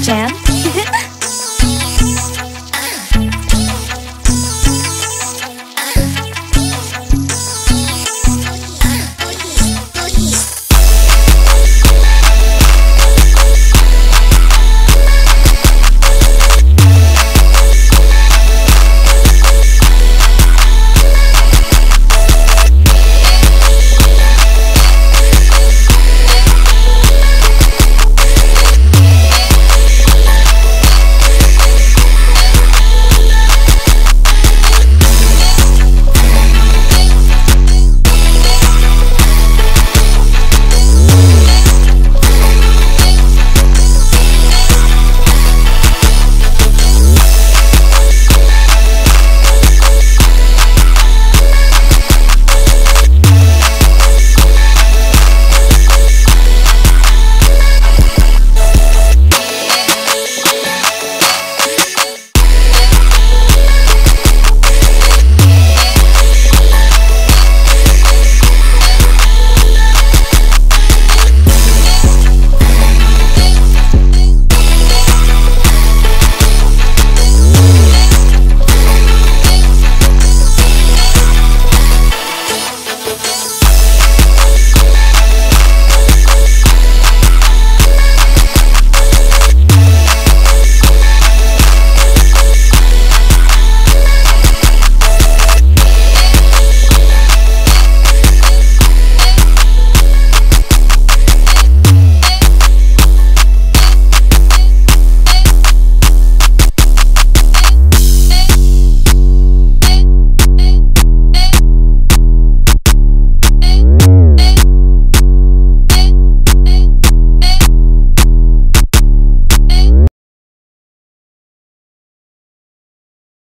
Jam